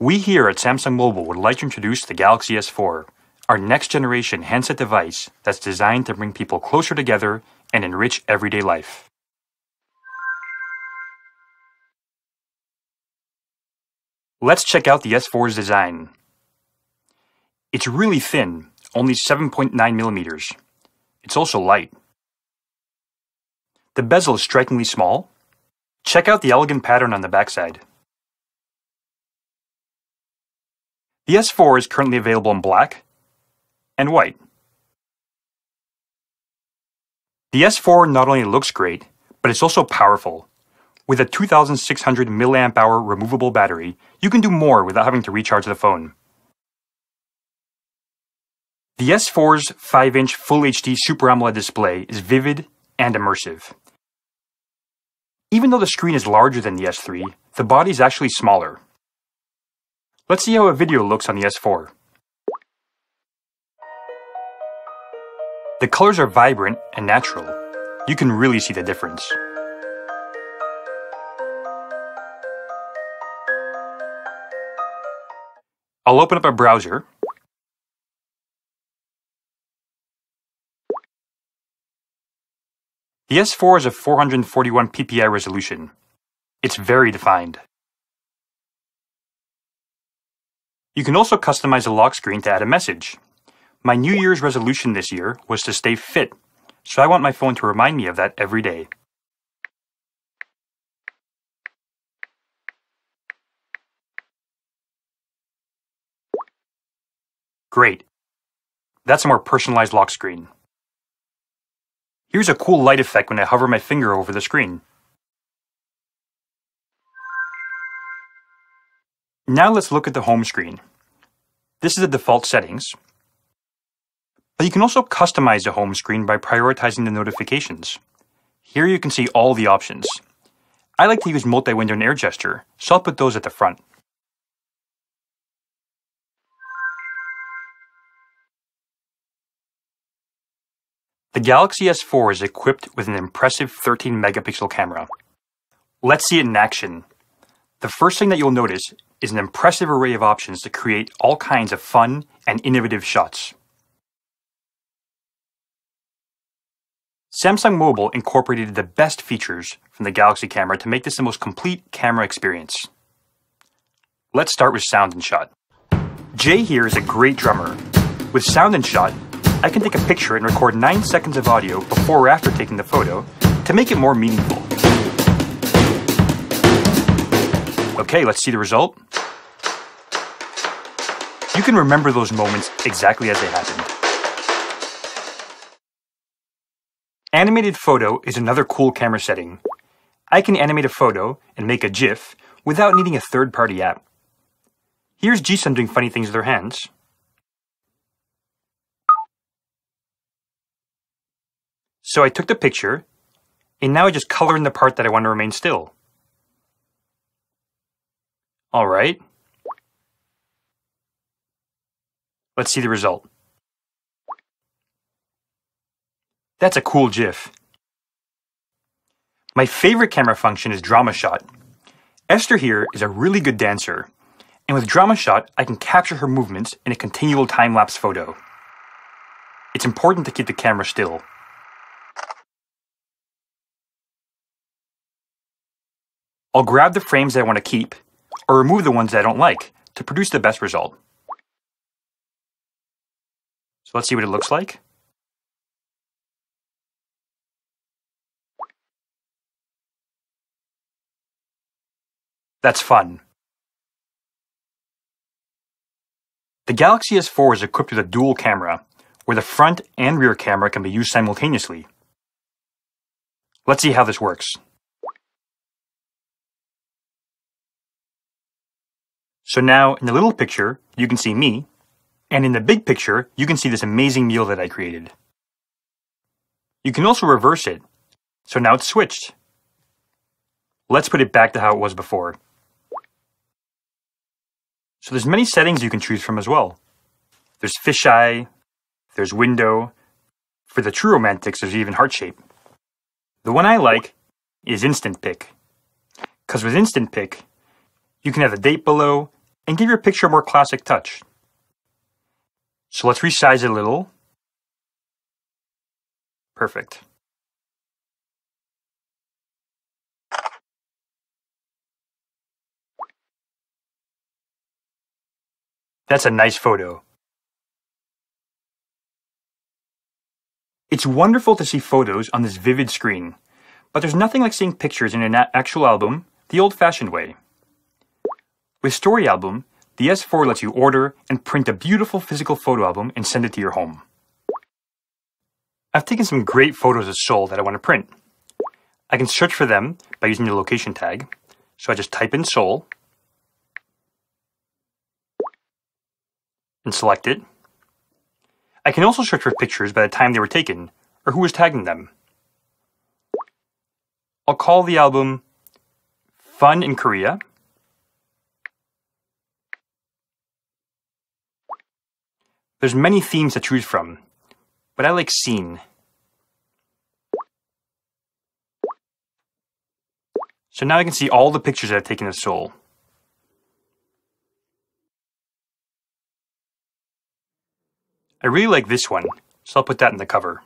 We here at Samsung Mobile would like to introduce the Galaxy S4, our next generation handset device that's designed to bring people closer together and enrich everyday life. Let's check out the S4's design. It's really thin, only 7.9 millimeters. It's also light. The bezel is strikingly small. Check out the elegant pattern on the backside. The S4 is currently available in black and white. The S4 not only looks great, but it's also powerful. With a 2600 mAh removable battery, you can do more without having to recharge the phone. The S4's 5-inch Full HD Super AMOLED display is vivid and immersive. Even though the screen is larger than the S3, the body is actually smaller. Let's see how a video looks on the S4. The colors are vibrant and natural. You can really see the difference. I'll open up a browser The S4 is a 441 ppi resolution. It's very defined. You can also customize the lock screen to add a message. My New Year's resolution this year was to stay fit, so I want my phone to remind me of that every day. Great. That's a more personalized lock screen. Here's a cool light effect when I hover my finger over the screen. Now let's look at the home screen. This is the default settings. But you can also customize the home screen by prioritizing the notifications. Here you can see all the options. I like to use multi-window and air gesture, so I'll put those at the front. The Galaxy S4 is equipped with an impressive 13 megapixel camera. Let's see it in action. The first thing that you'll notice is an impressive array of options to create all kinds of fun and innovative shots. Samsung Mobile incorporated the best features from the Galaxy camera to make this the most complete camera experience. Let's start with Sound and Shot. Jay here is a great drummer. With Sound and Shot, I can take a picture and record 9 seconds of audio before or after taking the photo to make it more meaningful. Okay, let's see the result. You can remember those moments exactly as they happened. Animated photo is another cool camera setting. I can animate a photo and make a GIF without needing a third-party app. Here's Jisun doing funny things with her hands. So I took the picture, and now I just color in the part that I want to remain still. Alright. Let's see the result. That's a cool GIF. My favorite camera function is Drama Shot. Esther here is a really good dancer, and with Drama Shot, I can capture her movements in a continual time-lapse photo. It's important to keep the camera still. I'll grab the frames I want to keep, or remove the ones I don't like, to produce the best result. So let's see what it looks like. That's fun. The Galaxy S4 is equipped with a dual camera, where the front and rear camera can be used simultaneously. Let's see how this works. So now in the little picture, you can see me, and in the big picture, you can see this amazing meal that I created. You can also reverse it. So now it's switched. Let's put it back to how it was before. So there's many settings you can choose from as well. There's fisheye, there's window. For the true romantics, there's even heart shape. The one I like is instant pick. Because with instant pick, you can have the date below and give your picture a more classic touch. So let's resize it a little. Perfect. That's a nice photo. It's wonderful to see photos on this vivid screen, but there's nothing like seeing pictures in an actual album the old-fashioned way. With Story Album, the S4 lets you order and print a beautiful physical photo album and send it to your home. I've taken some great photos of Seoul that I want to print. I can search for them by using the location tag, so I just type in Seoul and select it. I can also search for pictures by the time they were taken, or who was tagging them. I'll call the album Fun in Korea. There's many themes to choose from, but I like scene. So now I can see all the pictures I've taken of Seoul. I really like this one, so I'll put that in the cover.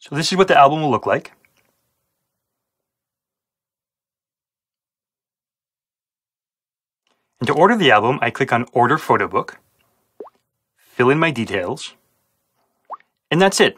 So this is what the album will look like. To order the album, I click on Order Photo Book, fill in my details, and that's it.